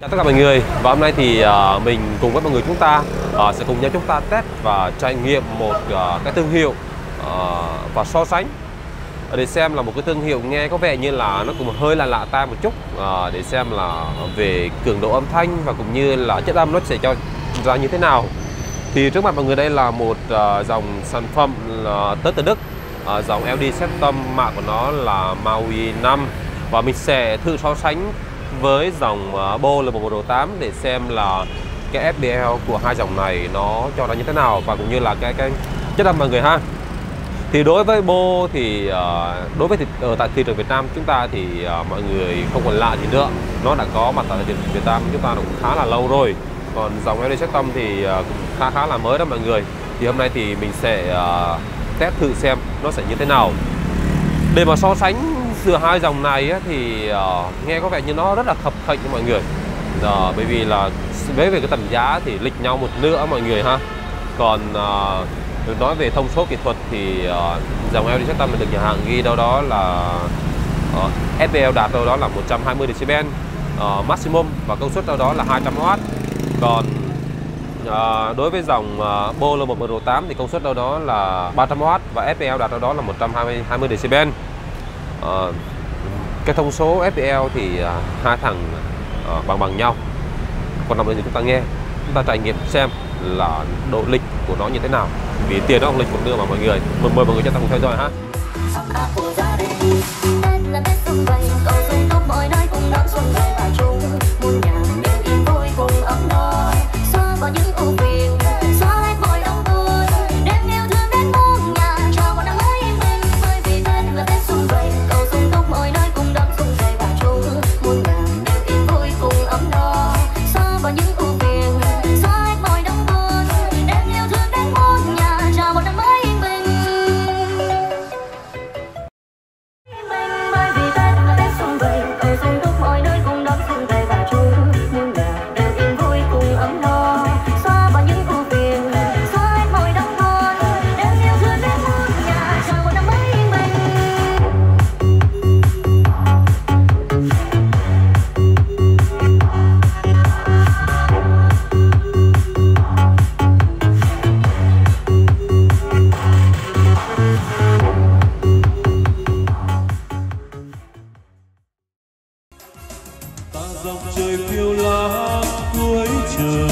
Chào tất cả mọi người và hôm nay thì uh, mình cùng với mọi người chúng ta uh, sẽ cùng nhau chúng ta test và trải nghiệm một uh, cái thương hiệu uh, và so sánh. Để xem là một cái thương hiệu nghe có vẻ như là nó cũng hơi là lạ tai một chút uh, để xem là về cường độ âm thanh và cũng như là chất âm nó sẽ cho ra như thế nào. Thì trước mặt mọi người đây là một uh, dòng sản phẩm uh, tới từ Đức uh, dòng LD Septum mã của nó là Maui 5 và mình sẽ thử so sánh với dòng uh, Bo L118 để xem là cái FBL của hai dòng này nó cho ra như thế nào và cũng như là cái cái chất âm mọi người ha. Thì đối với Bo thì ờ, đối với thị, ở ờ, tại thị trường Việt Nam chúng ta thì mọi người không còn lạ gì nữa. Nó đã có mặt tại thị trường Việt Nam chúng ta cũng khá là lâu rồi. Còn dòng LD Septum thì cũng khá khá là mới đó mọi người. Thì hôm nay thì mình sẽ test thử xem nó sẽ như thế nào. Để mà so sánh giữa hai dòng này á, thì uh, nghe có vẻ như nó rất là khập khệnh cho mọi người. Uh, bởi vì là với về cái tầm giá thì lịch nhau một nửa mọi người ha. Còn uh, được nói về thông số kỹ thuật thì uh, dòng LD Septum được nhà hàng ghi đâu đó là uh, FPL đạt đâu đó là 120 decibel uh, maximum và công suất đâu đó là 200W còn uh, đối với dòng uh, Bo L1108 thì công suất đâu đó là 300W và FPL đạt đâu đó là 120 20 decibel uh, cái thông số FPL thì uh, hai thằng uh, bằng bằng nhau. Còn nằm đây thì chúng ta nghe chúng ta trải nghiệm xem là độ lịch của nó như thế nào. Vì tiền nó không lịch một đưa mà mọi người. Mời, mời mọi người cho ta cùng theo dõi ha. Dòng trời phiêu lãng cuối trời.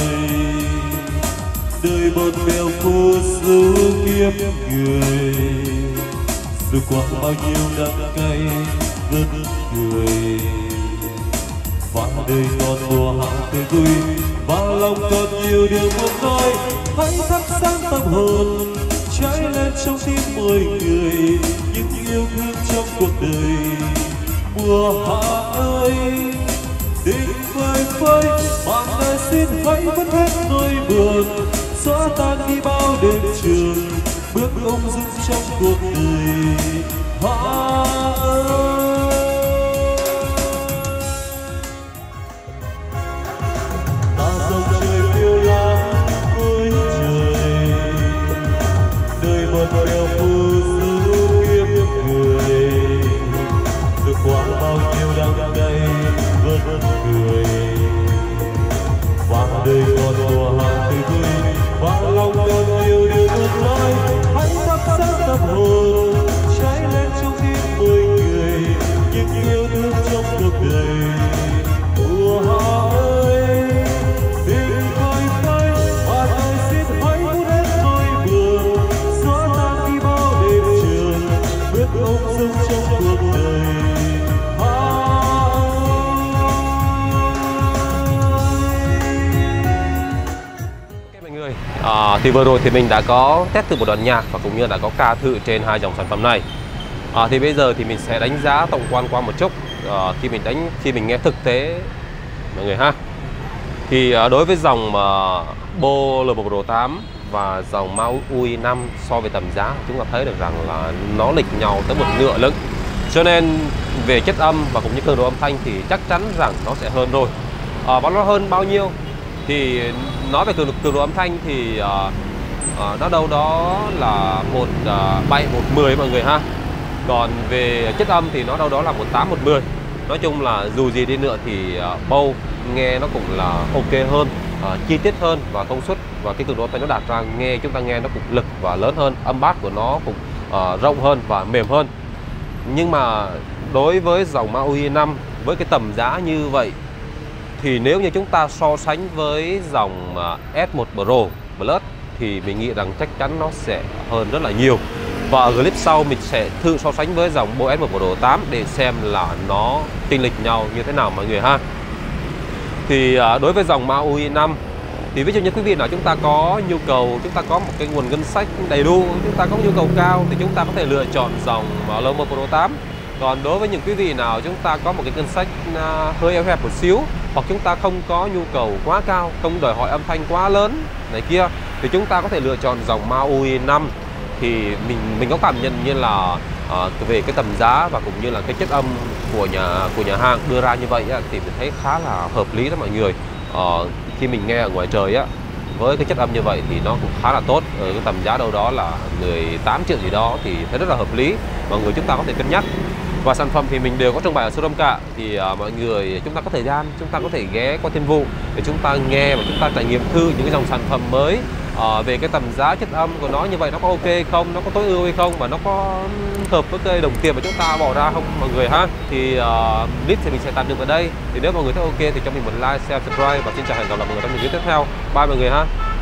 Đời bọt bèo cô du kiếp người. Dù qua bao nhiêu đắng cay, vẫn cười. Và đời còn mùa hạ tươi vui, và lòng còn nhiều điều muốn nói. Hãy thắp sáng tâm hồn cháy lên trong tim mỗi người. Những yêu thương trong cuộc đời, mùa hạ ơi phơi. Bạn đời xin hãy vứt hết nỗi buồn, xóa tan đi bao đêm trường, bước ông dung trong cuộc đời. Hoa ơi! Ta dòng trời phiêu lãng cuối trời đời một bèo phù du người. Được qua bao nhiêu đắng cay vẫn đời còn mùa hạ tươi vui và lòng còn yêu điều muốn lối hãy thắp sáng tâm hồn người. À, thì vừa rồi thì mình đã có test thử một đoạn nhạc và cũng như đã có ca thử trên hai dòng sản phẩm này. À, thì bây giờ thì mình sẽ đánh giá tổng quan qua một chút à, khi mình đánh khi mình nghe thực tế mọi người ha. Thì à, đối với dòng uh, Bo L118 và dòng Mau UI5 so với tầm giá chúng ta thấy được rằng là nó lịch nhau tới một nửa lưng cho nên về chất âm và cũng như cường độ âm thanh thì chắc chắn rằng nó sẽ hơn rồi. À, và nó hơn bao nhiêu? Thì nói về cường độ, cường độ âm thanh thì uh, uh, nó đâu đó là một ờ, uh, bảy một mười mọi người ha. Còn về chất âm thì nó đâu đó là một tám một mười. Nói chung là dù gì đi nữa thì uh, bâu nghe nó cũng là ok hơn uh, chi tiết hơn và công suất và cái cường độ âm thanh nó đạt ra nghe chúng ta nghe nó cũng lực và lớn hơn âm bass của nó cũng uh, rộng hơn và mềm hơn. Nhưng mà đối với dòng Maui 5 với cái tầm giá như vậy thì nếu như chúng ta so sánh với dòng à, S1 Pro Plus thì mình nghĩ rằng chắc chắn nó sẽ hơn rất là nhiều. Và ở clip sau mình sẽ thử so sánh với dòng bo S1 Pro 8 để xem là nó chênh lệch nhau như thế nào mọi người ha. Thì à, đối với dòng Maui 5 thì ví dụ như quý vị nào chúng ta có nhu cầu, chúng ta có một cái nguồn ngân sách đầy đủ, chúng ta có nhu cầu cao thì chúng ta có thể lựa chọn dòng à, Lomo Pro 8 còn đối với những quý vị nào chúng ta có một cái ngân sách hơi eo hẹp một xíu hoặc chúng ta không có nhu cầu quá cao không đòi hỏi âm thanh quá lớn này kia thì chúng ta có thể lựa chọn dòng Maui 5 thì mình mình có cảm nhận như là uh, về cái tầm giá và cũng như là cái chất âm của nhà của nhà hàng đưa ra như vậy á, thì mình thấy khá là hợp lý đó mọi người. Uh, khi mình nghe ở ngoài trời á với cái chất âm như vậy thì nó cũng khá là tốt. Ở cái tầm giá đâu đó là 18 triệu gì đó thì thấy rất là hợp lý. Mọi người chúng ta có thể cân nhắc và sản phẩm thì mình đều có trưng bày ở showroom cả thì uh, mọi người chúng ta có thời gian chúng ta có thể ghé qua thiên vụ để chúng ta nghe và chúng ta trải nghiệm thử những cái dòng sản phẩm mới. Uh, về cái tầm giá chất âm của nó như vậy nó có ok không nó có tối ưu hay không và nó có hợp với cái đồng tiền mà chúng ta bỏ ra không mọi người ha? Thì ờ, uh, clip thì mình sẽ tạm dừng ở đây. Thì nếu mọi người thấy ok thì cho mình một like share subscribe và xin chào hẹn gặp lại mọi người trong những video tiếp theo. Bye mọi người ha.